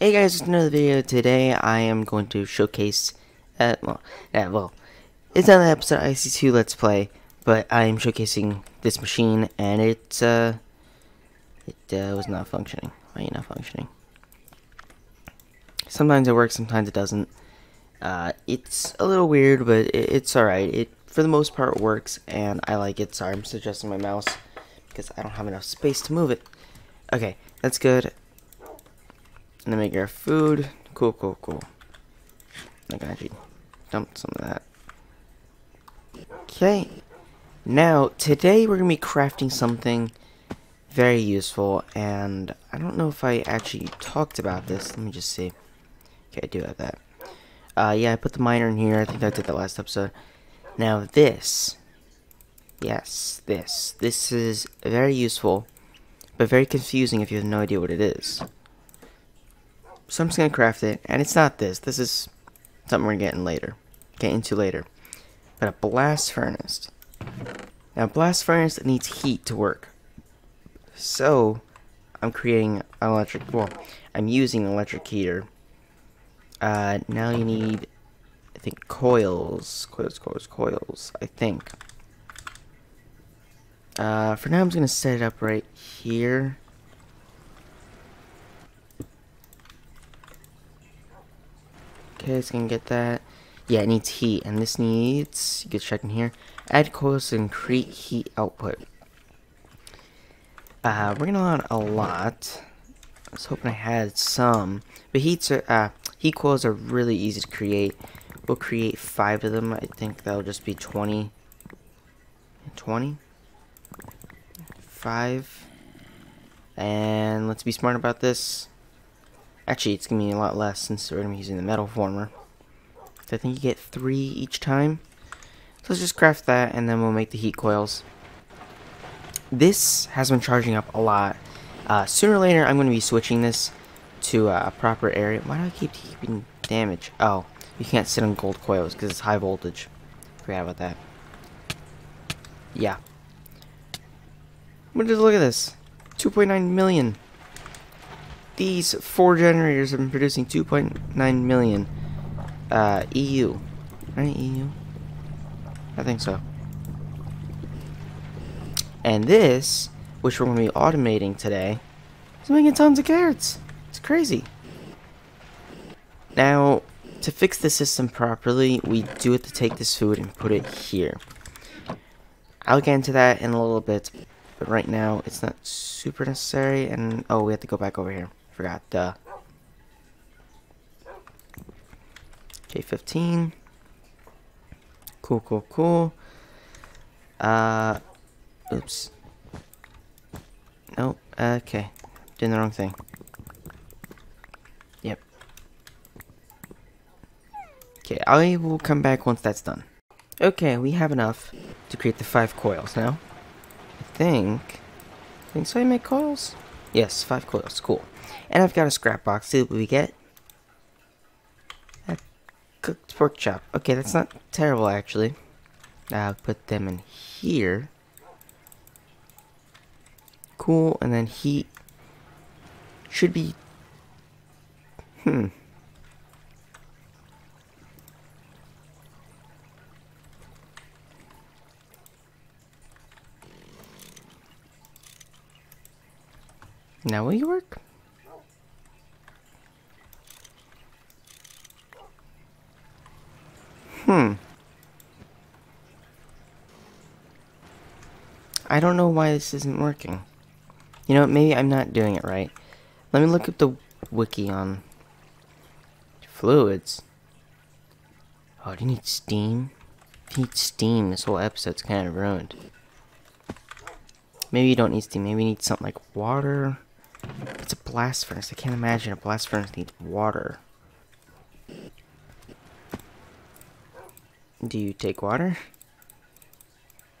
Hey guys, it's another video. Today I am going to showcase, uh, well, yeah, well, it's another episode of IC2 Let's Play, but I am showcasing this machine, and it, uh, it, uh, was not functioning. Why are you not functioning? Sometimes it works, sometimes it doesn't. Uh, it's a little weird, but it, it's alright. It, for the most part, works, and I like it. Sorry, I'm just adjusting my mouse, because I don't have enough space to move it. Okay, that's good. And then make our food. Cool, cool, cool. I actually dump some of that. Okay. Now, today we're going to be crafting something very useful. And I don't know if I actually talked about this. Let me just see. Okay, I do have that. Uh, yeah, I put the miner in here. I think I did that last episode. Now, this. Yes, this. This is very useful, but very confusing if you have no idea what it is. So I'm just going to craft it. And it's not this. This is something we're getting later. Get into later. But a blast furnace. Now, blast furnace needs heat to work. So, I'm creating an electric... Well, I'm using an electric heater. Uh, now you need... I think coils. Coils, coils, coils. I think. Uh, for now, I'm just going to set it up right here. Okay, it's gonna get that. Yeah, it needs heat, and this needs, you can check in here, add coils to increase heat output. Uh, we're gonna learn a lot. I was hoping I had some, but heats are, uh, heat coils are really easy to create. We'll create five of them. I think that'll just be 20. 20? Five. And let's be smart about this. Actually, it's going to be a lot less since we're going to be using the metal former. So I think you get three each time. So let's just craft that, and then we'll make the heat coils. This has been charging up a lot. Uh, sooner or later, I'm going to be switching this to a proper area. Why do I keep keeping damage? Oh, you can't sit on gold coils because it's high voltage. Forgot about that. Yeah. But just look at this. 2.9 million. These four generators have been producing 2.9 million uh, EU. Right, EU? I think so. And this, which we're going to be automating today, is making tons of carrots. It's crazy. Now, to fix the system properly, we do have to take this food and put it here. I'll get into that in a little bit, but right now it's not super necessary. And oh, we have to go back over here. Forgot, the Okay, 15. Cool, cool, cool. Uh, oops. Nope, okay. Doing the wrong thing. Yep. Okay, I will come back once that's done. Okay, we have enough to create the five coils now. I think... I think so I make coils? Yes, five coils, cool. And I've got a scrap box. What we get? A cooked pork chop. Okay, that's not terrible, actually. I'll put them in here. Cool, and then heat should be... Hmm. Now will you work? Hmm. I don't know why this isn't working. You know, maybe I'm not doing it right. Let me look up the wiki on fluids. Oh, do you need steam? If you need steam, this whole episode's kind of ruined. Maybe you don't need steam. Maybe you need something like water. It's a blast furnace. I can't imagine a blast furnace needs water. Do you take water?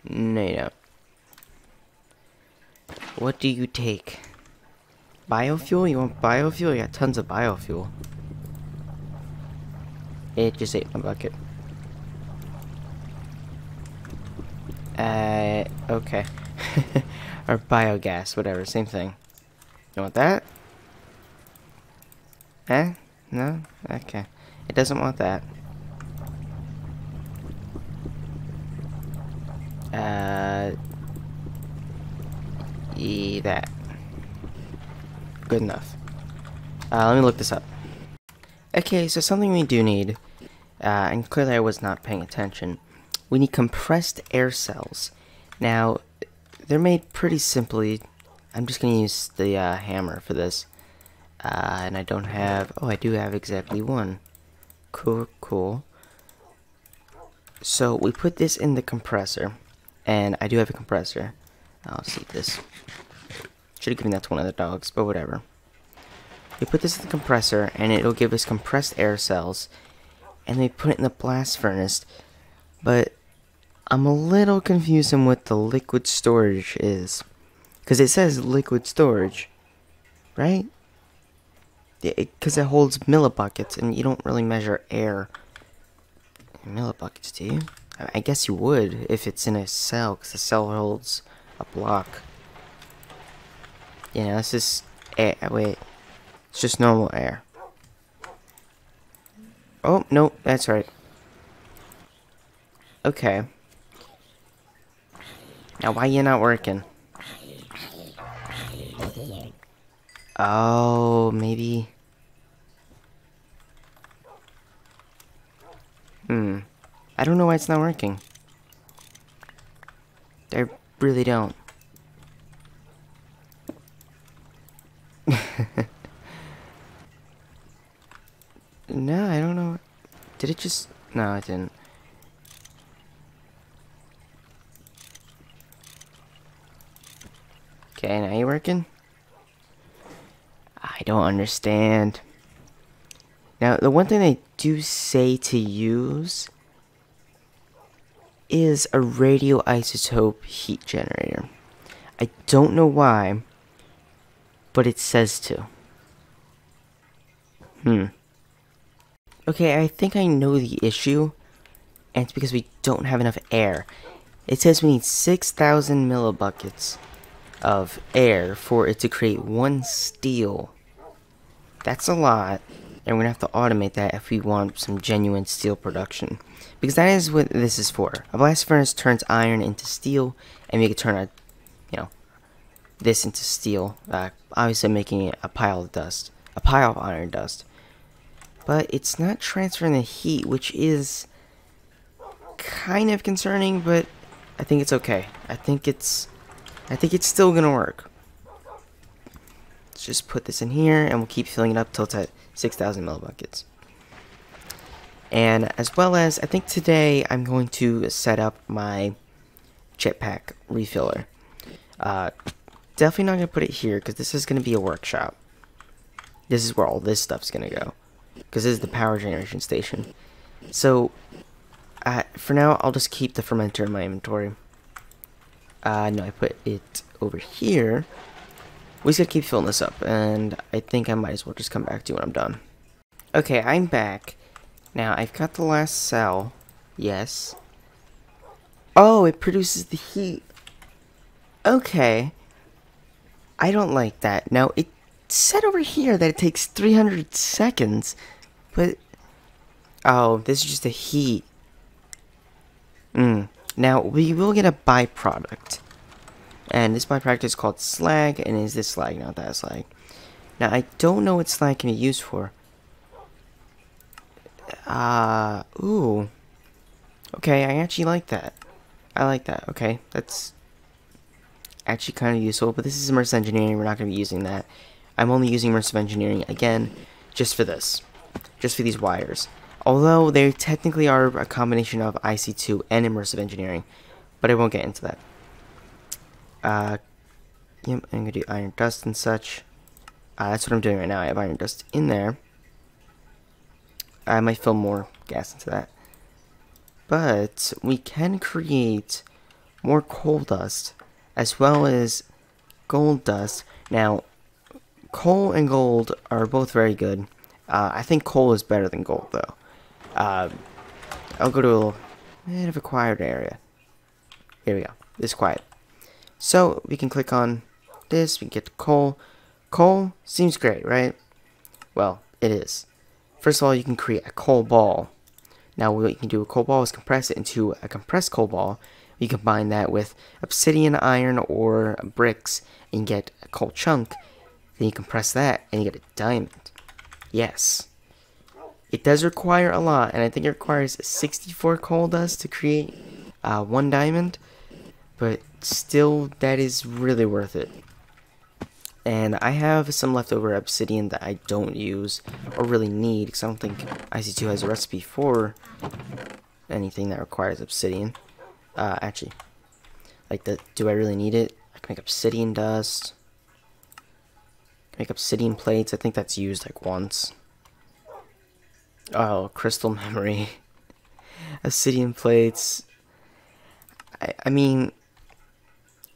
No, you don't. What do you take? Biofuel? You want biofuel? You got tons of biofuel. It just ate my bucket. Uh, okay. or biogas, whatever, same thing. You want that? Eh? No? Okay. It doesn't want that. Uh... E that. Good enough. Uh, let me look this up. Okay, so something we do need, uh, and clearly I was not paying attention, we need compressed air cells. Now, they're made pretty simply. I'm just going to use the uh, hammer for this. Uh, and I don't have, oh, I do have exactly one. Cool, cool. So we put this in the compressor, and I do have a compressor. I'll see this. Should have given that to one of the dogs, but whatever. We put this in the compressor, and it'll give us compressed air cells, and we put it in the blast furnace. But I'm a little confused on what the liquid storage is, because it says liquid storage, right? Because it, it, holds millibuckets, and you don't really measure air in millibuckets, do you? I guess you would if it's in a cell, because the cell holds a block. You know, this is air. Wait, it's just normal air. Oh no, that's right. Okay. Now, why you not working? Oh, maybe. Hmm. I don't know why it's not working. I really don't. no, I don't know. Did it just... No, it didn't. Okay, now you're working? I don't understand. Now, the one thing they do say to use is a radioisotope heat generator. I don't know why, but it says to. Hmm. Okay, I think I know the issue, and it's because we don't have enough air. It says we need 6,000 millibuckets of air for it to create one steel. That's a lot, and we're gonna have to automate that if we want some genuine steel production. Because that is what this is for. A blast furnace turns iron into steel, and we can turn a, you know, this into steel. Uh, obviously making a pile of dust. A pile of iron dust. But it's not transferring the heat, which is kind of concerning, but I think it's okay. I think it's I think it's still gonna work. Let's just put this in here and we'll keep filling it up till it's at 6,000 millibuckets. And as well as, I think today I'm going to set up my jetpack refiller. Uh, definitely not going to put it here because this is going to be a workshop. This is where all this stuff's going to go. Because this is the power generation station. So, uh, for now, I'll just keep the fermenter in my inventory. Uh, no, I put it over here. We just gotta keep filling this up, and I think I might as well just come back to you when I'm done. Okay, I'm back. Now, I've got the last cell. Yes. Oh, it produces the heat. Okay. I don't like that. Now, it said over here that it takes 300 seconds, but... Oh, this is just the heat. Hmm. Now, we will get a byproduct. And this byproduct is called slag, and is this slag, not that slag. Now, I don't know what slag can be used for. Uh, ooh. Okay, I actually like that. I like that. Okay, that's actually kind of useful, but this is immersive engineering. We're not going to be using that. I'm only using immersive engineering, again, just for this. Just for these wires. Although they technically are a combination of IC2 and immersive engineering, but I won't get into that. Uh, yep, I'm gonna do iron dust and such. Uh, that's what I'm doing right now. I have iron dust in there. I might fill more gas into that. But we can create more coal dust as well as gold dust. Now, coal and gold are both very good. Uh, I think coal is better than gold though. Uh, I'll go to a little bit of a quiet area. Here we go. This quiet. So we can click on this. We can get coal. Coal seems great, right? Well, It is. First of all, you can create a coal ball. Now, what you can do with coal ball is compress it into a compressed coal ball. You combine that with obsidian, iron, or bricks, and get a coal chunk. Then you compress that, and you get a diamond. Yes. It does require a lot, and I think it requires 64 coal dust to create uh, one diamond. But still, that is really worth it. And I have some leftover obsidian that I don't use or really need because I don't think IC2 has a recipe for anything that requires obsidian. Uh, actually, like the, do I really need it? I can make obsidian dust. Make obsidian plates. I think that's used like once. Oh, crystal memory. obsidian plates. I, I mean,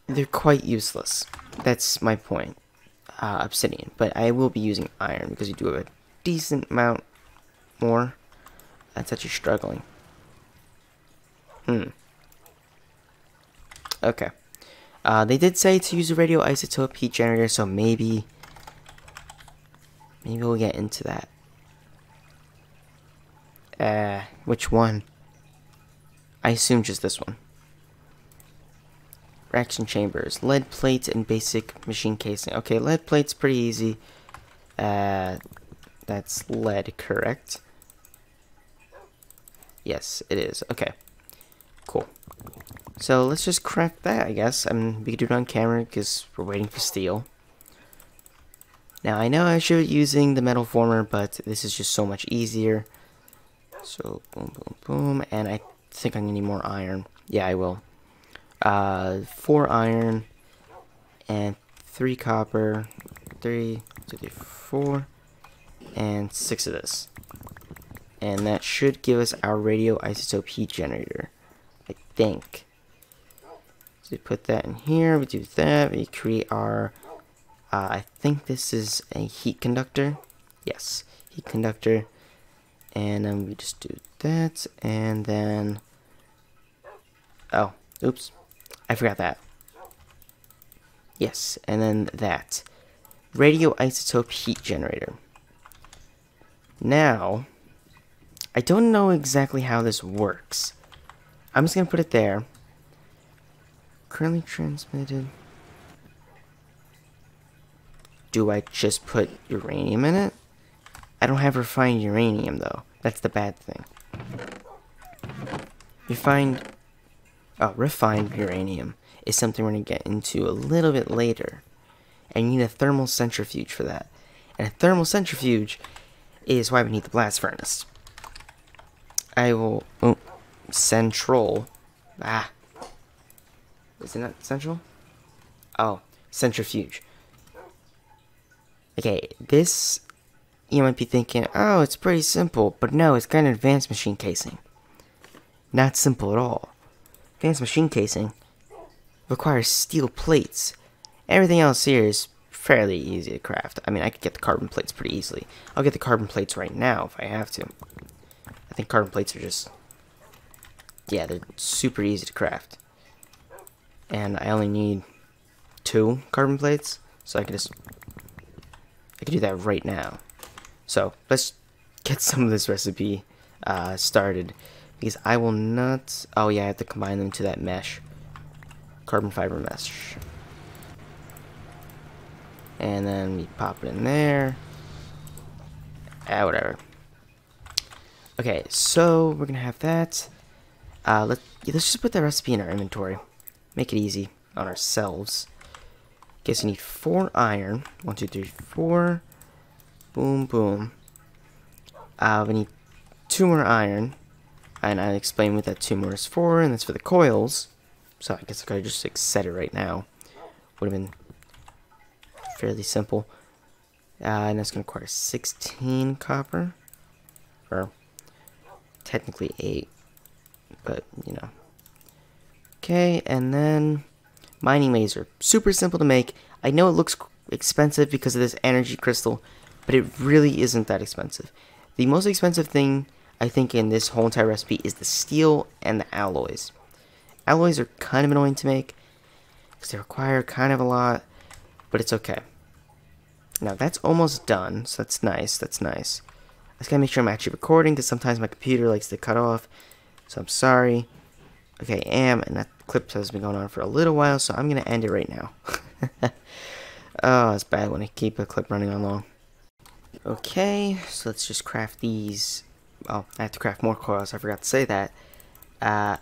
they're quite useless. That's my point uh, obsidian, but I will be using iron because you do have a decent amount more. That's actually struggling. Hmm. Okay. Uh, they did say to use a radioisotope heat generator, so maybe, maybe we'll get into that. Uh, which one? I assume just this one. Reaction chambers, lead plates, and basic machine casing. Okay, lead plates pretty easy. Uh, that's lead, correct? Yes, it is. Okay, cool. So let's just crack that, I guess. I mean, we can do it on camera because we're waiting for steel. Now, I know I should be using the metal former, but this is just so much easier. So, boom, boom, boom. And I think I'm going to need more iron. Yeah, I will uh, four iron, and three copper, three, two, three, four, and six of this. And that should give us our radioisotope heat generator, I think. So we put that in here, we do that, we create our, uh, I think this is a heat conductor. Yes, heat conductor. And then we just do that, and then, oh, oops, I forgot that. Yes, and then that. Radioisotope heat generator. Now, I don't know exactly how this works. I'm just going to put it there. Currently transmitted. Do I just put uranium in it? I don't have refined uranium, though. That's the bad thing. Refined uh, refined uranium is something we're going to get into a little bit later. And you need a thermal centrifuge for that. And a thermal centrifuge is why we need the blast furnace. I will... Oh, central. Ah. Is it not central? Oh, centrifuge. Okay, this... You might be thinking, oh, it's pretty simple. But no, it's got an advanced machine casing. Not simple at all. Advanced machine casing requires steel plates. Everything else here is fairly easy to craft. I mean, I could get the carbon plates pretty easily. I'll get the carbon plates right now if I have to. I think carbon plates are just... Yeah, they're super easy to craft. And I only need two carbon plates, so I can just... I can do that right now. So, let's get some of this recipe uh, started. Because I will not... Oh yeah, I have to combine them to that mesh. Carbon fiber mesh. And then we pop it in there. Ah, whatever. Okay, so we're gonna have that. Uh, let, let's just put that recipe in our inventory. Make it easy on ourselves. Guess you need four iron. One, two, three, four. Boom, boom. Uh, we need two more iron. And I explain what that tumor is for, and that's for the coils. So I guess I could just like, set it right now. Would have been fairly simple. Uh, and that's going to require 16 copper. Or technically 8. But, you know. Okay, and then mining laser. Super simple to make. I know it looks expensive because of this energy crystal, but it really isn't that expensive. The most expensive thing I think in this whole entire recipe is the steel and the alloys. Alloys are kind of annoying to make because they require kind of a lot, but it's okay. Now that's almost done, so that's nice, that's nice. I just gotta make sure I'm actually recording, because sometimes my computer likes to cut off, so I'm sorry. Okay, I am, and that clip has been going on for a little while, so I'm gonna end it right now. oh, it's bad when I keep a clip running on long. Okay, so let's just craft these. Oh, I have to craft more coils, I forgot to say that. Uh,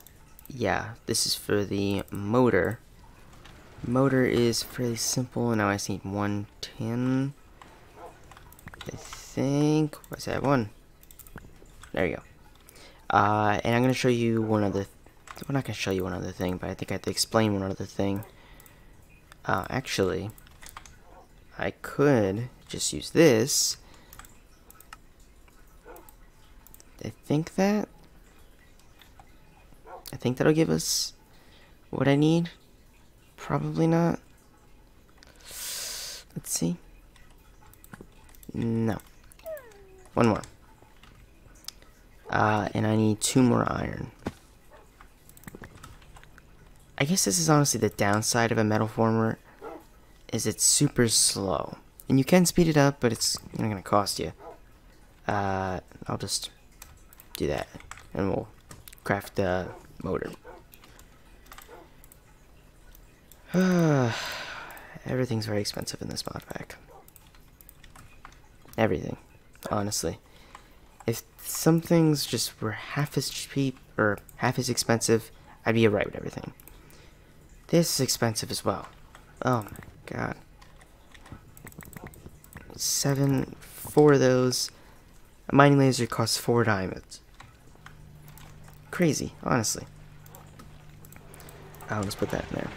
yeah, this is for the motor. Motor is fairly simple. Now I just need one tin. I think. What's that one? There you go. Uh, and I'm going to show you one other. I'm not going to show you one other thing, but I think I have to explain one other thing. Uh, actually, I could just use this. I think that I think that'll give us what I need. Probably not. Let's see. No. One more. Uh, and I need two more iron. I guess this is honestly the downside of a metal former, is it's super slow. And you can speed it up, but it's to cost you. Uh, I'll just do that, and we'll craft the motor. Everything's very expensive in this mod pack. Everything, honestly. If some things just were half as cheap or half as expensive, I'd be alright with everything. This is expensive as well. Oh my god. Seven, four of those. A mining laser costs four diamonds. Crazy, honestly. I'll just put that in there.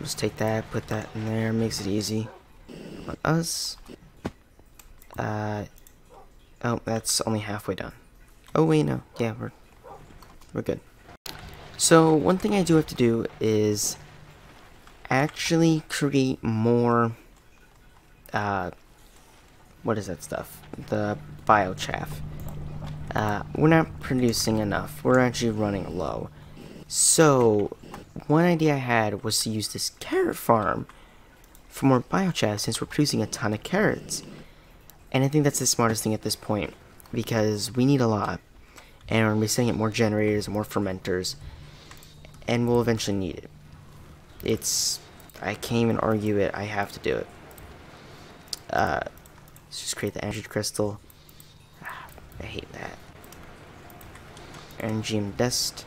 Just take that, put that in there, makes it easy. On us. Uh, oh, that's only halfway done. Oh wait, no, yeah, we're, we're good. So, one thing I do have to do is actually create more, uh, what is that stuff? The biochaff. Uh, we're not producing enough. We're actually running low. So, one idea I had was to use this carrot farm for more biochaff since we're producing a ton of carrots. And I think that's the smartest thing at this point because we need a lot. And we're going to be setting up more generators, and more fermenters, and we'll eventually need it. It's, I can't even argue it, I have to do it. Uh, let's just create the energy crystal. I hate that. Energy dust.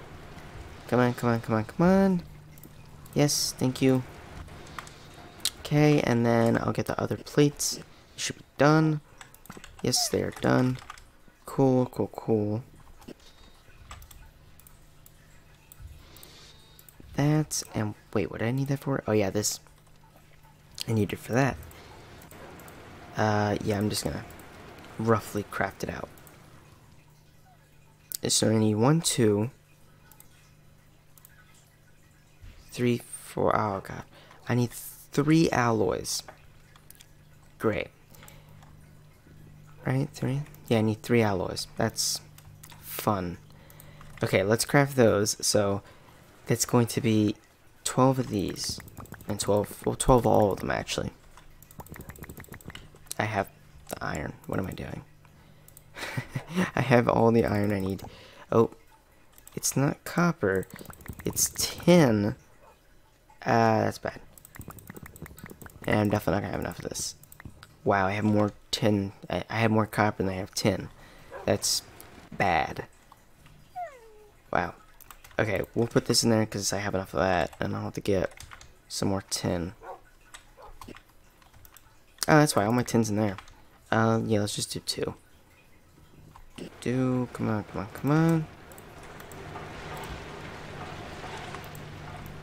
Come on, come on, come on, come on. Yes, thank you. Okay, and then I'll get the other plates. Should be done. Yes, they are done. Cool, cool, cool. That, and wait, what did I need that for? Oh yeah, this. I need it for that. Uh, yeah, I'm just gonna roughly craft it out. So I need one, two, three, four. Oh god, I need three alloys. Great. Right, three. Yeah, I need three alloys. That's fun. Okay, let's craft those. So that's going to be 12 of these and 12, well, 12 all of them actually. I have the iron. What am I doing? I have all the iron I need. Oh, it's not copper. It's tin. Ah, uh, that's bad. And I'm definitely not gonna have enough of this. Wow, I have more tin. I, I have more copper than I have tin. That's bad. Wow. Okay, we'll put this in there because I have enough of that, and I'll have to get some more tin. Oh, that's why all my tin's in there. Uh, yeah, let's just do two do. Come on, come on, come on.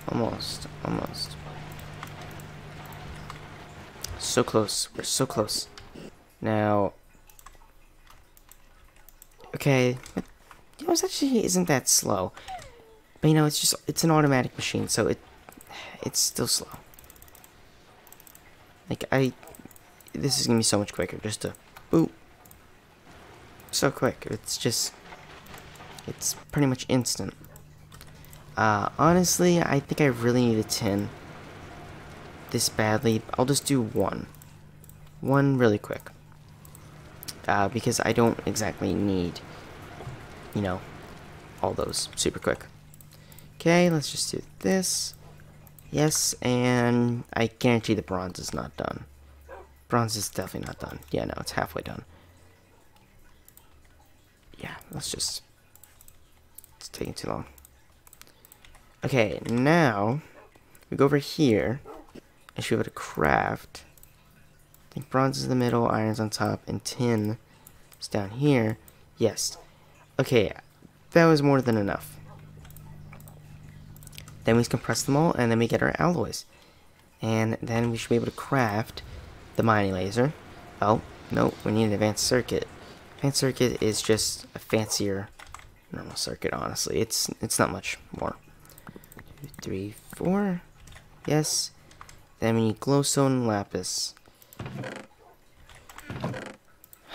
Almost, almost. So close. We're so close. Now. Okay. It actually isn't that slow. But you know, it's just, it's an automatic machine, so it, it's still slow. Like, I, this is gonna be so much quicker, just to, boop, so quick. It's just, it's pretty much instant. Uh, honestly, I think I really need a 10 this badly, I'll just do one. One really quick. Uh, because I don't exactly need, you know, all those super quick. Okay, let's just do this. Yes, and I guarantee the bronze is not done. Bronze is definitely not done. Yeah, no, it's halfway done. Yeah, let's just... It's taking too long. Okay, now we go over here and should be able to craft. I think bronze is in the middle, iron's on top, and tin is down here. Yes. Okay, that was more than enough. Then we compress them all, and then we get our alloys. And then we should be able to craft the mining laser. Oh, no, we need an advanced circuit. Advanced circuit is just a fancier normal circuit, honestly. It's it's not much more. Two, three, four. Yes. Then we need glowstone lapis.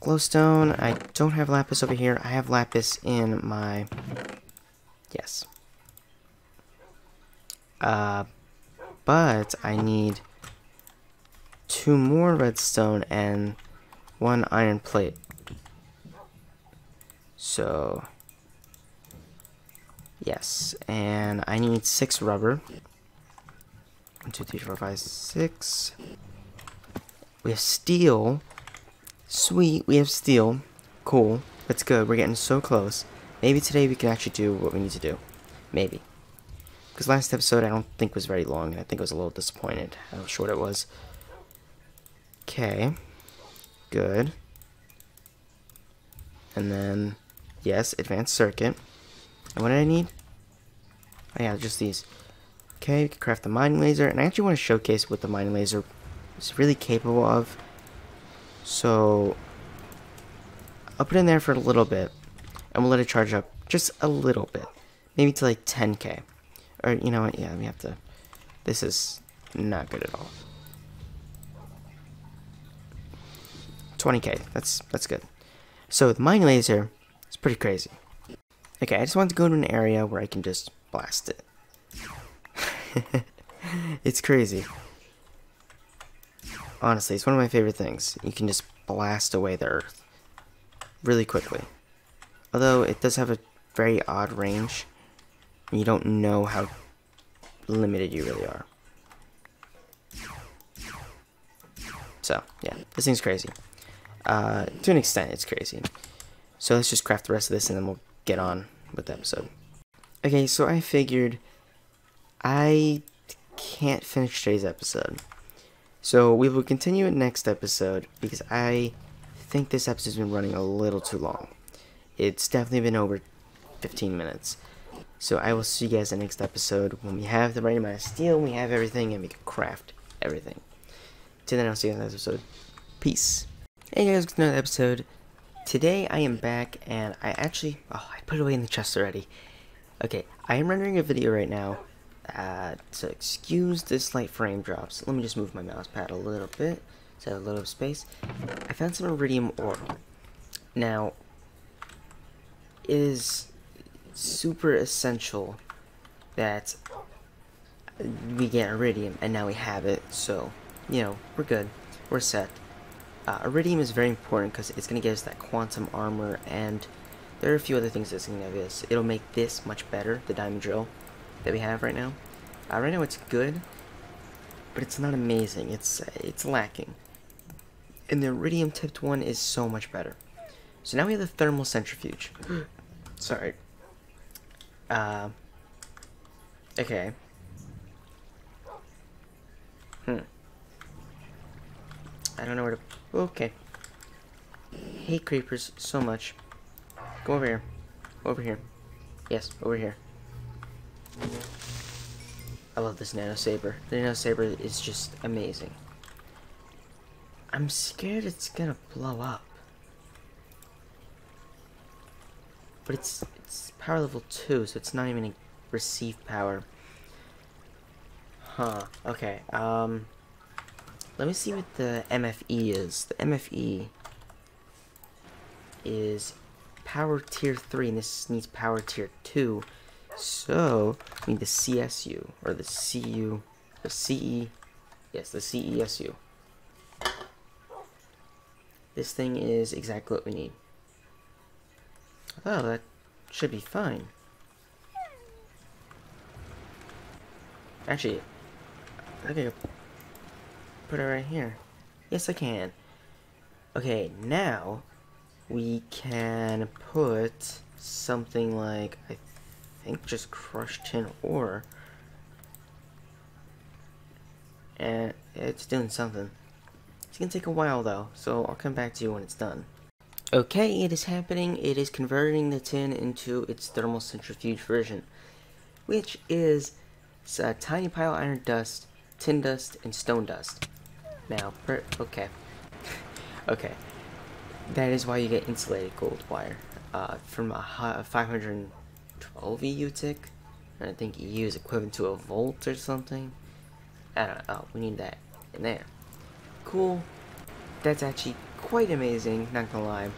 glowstone, I don't have lapis over here. I have lapis in my... Yes. Uh, but I need two more redstone and one iron plate. So, yes, and I need six rubber. One, two, three, four, five, six. We have steel. Sweet, we have steel. Cool. That's good. We're getting so close. Maybe today we can actually do what we need to do. Maybe. Because last episode I don't think was very long, and I think I was a little disappointed how short it was. Okay. Good. And then, yes, advanced circuit. And what did I need? Oh yeah, just these. Okay, we can craft the mining laser, and I actually want to showcase what the mining laser is really capable of. So, I'll put it in there for a little bit, and we'll let it charge up just a little bit. Maybe to like 10k. Or, you know what? Yeah, we have to... This is not good at all. 20k. That's that's good. So the mining laser is pretty crazy. Okay, I just want to go to an area where I can just blast it. it's crazy. Honestly, it's one of my favorite things. You can just blast away the earth really quickly. Although it does have a very odd range you don't know how limited you really are. So, yeah, this thing's crazy. Uh, to an extent, it's crazy. So let's just craft the rest of this and then we'll get on with the episode. Okay, so I figured I can't finish today's episode. So we will continue it next episode because I think this episode's been running a little too long. It's definitely been over 15 minutes. So I will see you guys in the next episode when we have the right amount of steel, we have everything, and we can craft everything. Till then, I'll see you in the next episode. Peace. Hey guys, to another episode. Today I am back, and I actually, oh, I put it away in the chest already. Okay, I am rendering a video right now, uh, so excuse the slight frame drops. Let me just move my mouse pad a little bit, so a little space. I found some iridium ore. Now, it is super essential that we get iridium and now we have it so you know we're good we're set uh, iridium is very important because it's going to get us that quantum armor and there are a few other things that's going to give us it'll make this much better the diamond drill that we have right now. Uh, right now it's good but it's not amazing it's it's lacking. And the iridium tipped one is so much better. So now we have the thermal centrifuge. Sorry. Uh, okay. Hmm. I don't know where to... Okay. hate creepers so much. Go over here. Over here. Yes, over here. I love this nano saber. The nano saber is just amazing. I'm scared it's gonna blow up. But it's it's power level 2, so it's not even a receive power. Huh, okay, um... Let me see what the MFE is. The MFE is power tier 3, and this needs power tier 2. So, we need the CSU, or the CU The CE, yes, the CESU. This thing is exactly what we need. Oh, that should be fine. Actually, I can put it right here. Yes, I can. Okay, now we can put something like, I think just crushed tin ore. And it's doing something. It's gonna take a while though, so I'll come back to you when it's done. Okay, it is happening. It is converting the tin into its thermal centrifuge version, which is a tiny pile of iron dust, tin dust, and stone dust. Now, per okay, okay, that is why you get insulated gold wire uh, from a 512 EU tick. I think EU is equivalent to a volt or something. I don't know. Oh, we need that in there. Cool. That's actually quite amazing, not gonna lie.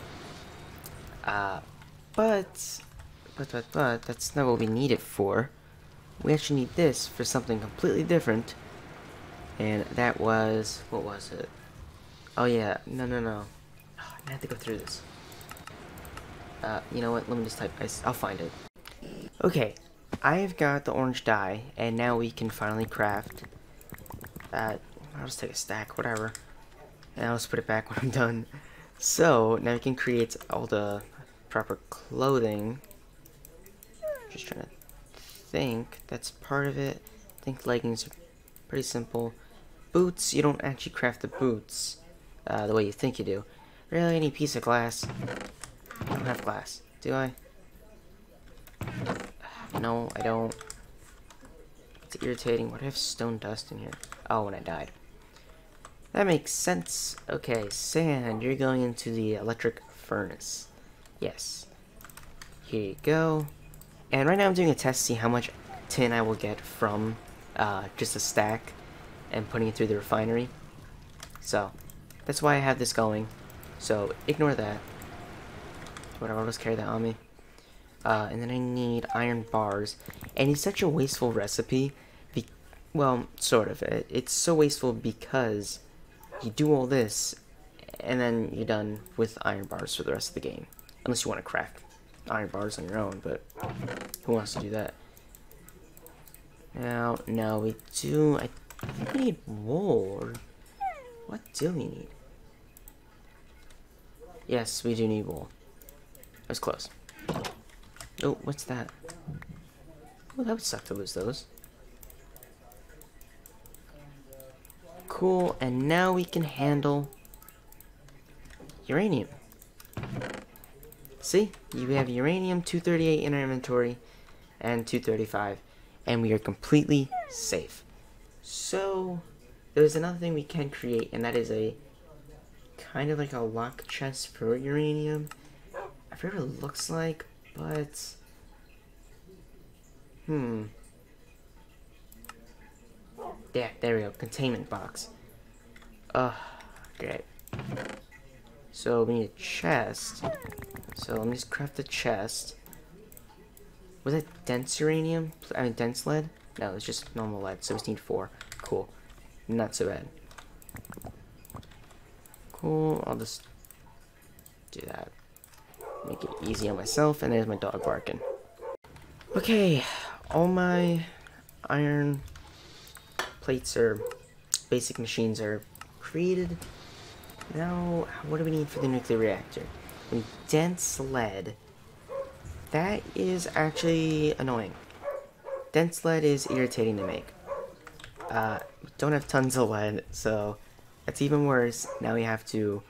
Uh, but, but, but, but, that's not what we need it for. We actually need this for something completely different. And that was, what was it? Oh yeah, no, no, no. Oh, I have to go through this. Uh, you know what, let me just type, I'll find it. Okay, I've got the orange dye, and now we can finally craft, uh, I'll just take a stack, whatever. And I'll just put it back when I'm done. So, now we can create all the proper clothing. Just trying to think. That's part of it. I think leggings are pretty simple. Boots, you don't actually craft the boots uh, the way you think you do. Really, any piece of glass? I don't have glass, do I? No, I don't. It's irritating. What do I have stone dust in here? Oh, when I died. That makes sense. Okay, sand, you're going into the electric furnace. Yes. Here you go. And right now I'm doing a test to see how much tin I will get from uh, just a stack and putting it through the refinery. So, that's why I have this going. So, ignore that. Whatever, I'll just carry that on me. Uh, and then I need iron bars. And it's such a wasteful recipe. well, sort of. It's so wasteful because you do all this, and then you're done with iron bars for the rest of the game. Unless you want to craft iron bars on your own, but who wants to do that? Now, no, we do, I we need wool. What do we need? Yes, we do need wool. That's close. Oh, what's that? Well, that would suck to lose those. Cool, and now we can handle uranium. See, you have uranium 238 in our inventory and 235, and we are completely safe. So, there's another thing we can create, and that is a kind of like a lock chest for uranium. I forget what it looks like, but hmm. Yeah, there we go. Containment box. Ugh, great. So we need a chest. So let me just craft the chest. Was it dense uranium? I mean dense lead? No, it's just normal lead. So we need four. Cool. Not so bad. Cool. I'll just do that. Make it easy on myself. And there's my dog barking. Okay. All my iron plates or basic machines are created. Now, what do we need for the nuclear reactor? We need dense lead. That is actually annoying. Dense lead is irritating to make. Uh, don't have tons of lead, so that's even worse. Now we have to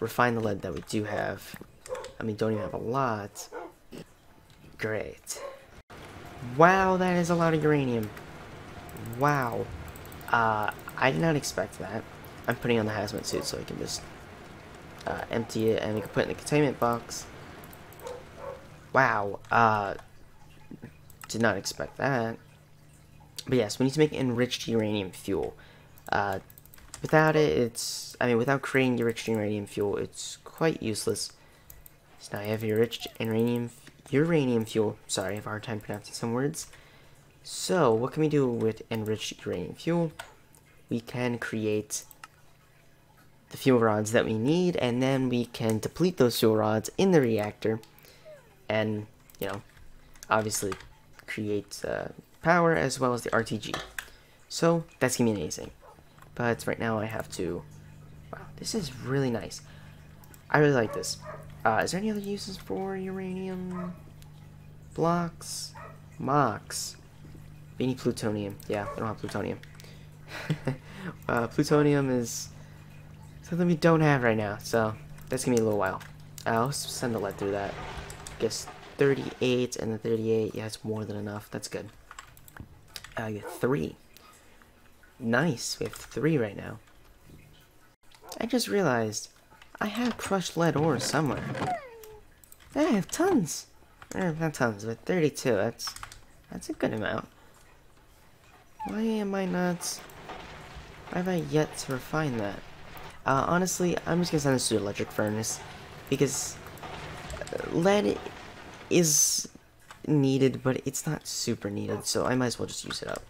refine the lead that we do have. I mean, don't even have a lot. Great. Wow, that is a lot of uranium. Wow. Uh, I did not expect that. I'm putting on the hazmat suit so I can just uh, empty it and we can put it in the containment box. Wow. Uh, did not expect that. But yes, we need to make enriched uranium fuel. Uh, without it, it's... I mean, without creating enriched uranium fuel, it's quite useless. So now I have enriched uranium, uranium fuel. Sorry, I have a hard time pronouncing some words. So, what can we do with enriched uranium fuel? We can create the fuel rods that we need, and then we can deplete those fuel rods in the reactor, and, you know, obviously create uh, power as well as the RTG. So, that's gonna be amazing. But right now I have to... Wow, this is really nice. I really like this. Uh, is there any other uses for uranium? Blocks? Mox? We need plutonium. Yeah, we don't have plutonium. uh, plutonium is something we don't have right now, so that's gonna be a little while. I'll send a lead through that. Guess 38 and the 38. Yeah, it's more than enough. That's good. Uh, you have three. Nice. We have three right now. I just realized I have crushed lead ore somewhere. I have tons. Eh, not tons, but 32. That's that's a good amount. Why am I not... Why have I yet to refine that? Uh, honestly, I'm just gonna send this to the electric furnace. Because lead is needed, but it's not super needed, so I might as well just use it up.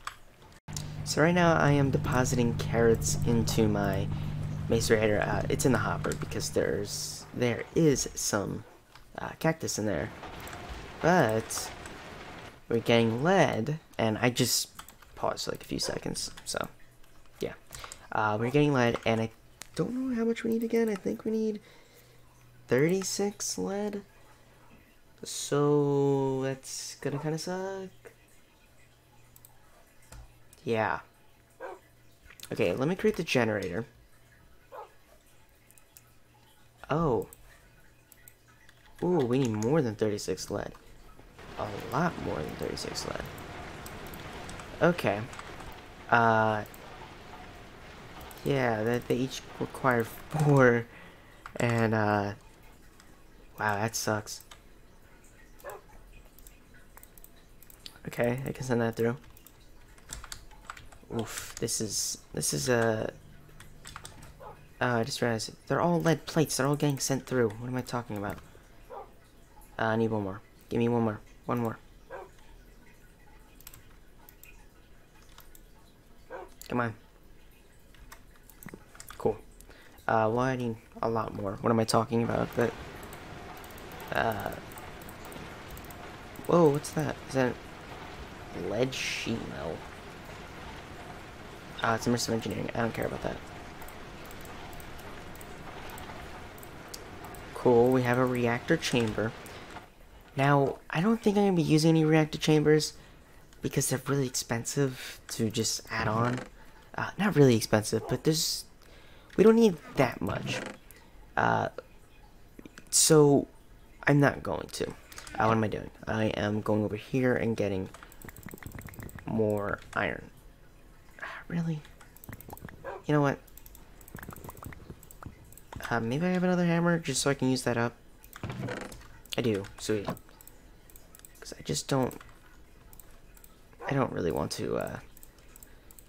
So right now I am depositing carrots into my macerator. Uh, it's in the hopper because there's there is some uh, cactus in there, but we're getting lead, and I just paused like a few seconds. So yeah, uh, we're getting lead, and I don't know how much we need again. I think we need 36 lead. So that's gonna kind of suck. Yeah. Okay, let me create the generator. Oh. Ooh, we need more than 36 lead. A lot more than 36 lead. Okay. Uh. Yeah, that they each require four. And, uh. Wow, that sucks. Okay, I can send that through. Oof, this is this is a. Uh, I just realized they're all lead plates. They're all getting sent through. What am I talking about? Uh, I need one more. Give me one more. One more. Come on. Cool. Uh, well, I need a lot more. What am I talking about? But, uh, whoa, what's that? Is that lead sheet metal? Uh, it's immersive engineering. I don't care about that. Cool, we have a reactor chamber. Now, I don't think I'm going to be using any reactor chambers because they're really expensive to just add on. Uh, not really expensive, but there's... We don't need that much. Uh, so, I'm not going to. Uh, what am I doing? I am going over here and getting more iron. Really? You know what? Uh, maybe I have another hammer just so I can use that up. I do. Sweet. Because I just don't... I don't really want to uh,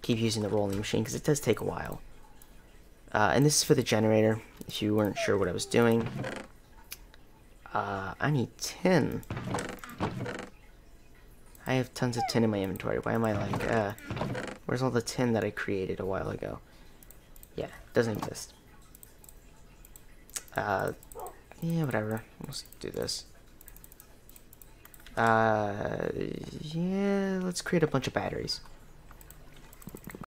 keep using the rolling machine because it does take a while. Uh, and this is for the generator, if you weren't sure what I was doing. Uh, I need tin. I have tons of tin in my inventory. Why am I like, uh, where's all the tin that I created a while ago? Yeah, doesn't exist. Uh, yeah, whatever. Let's do this. Uh, yeah, let's create a bunch of batteries.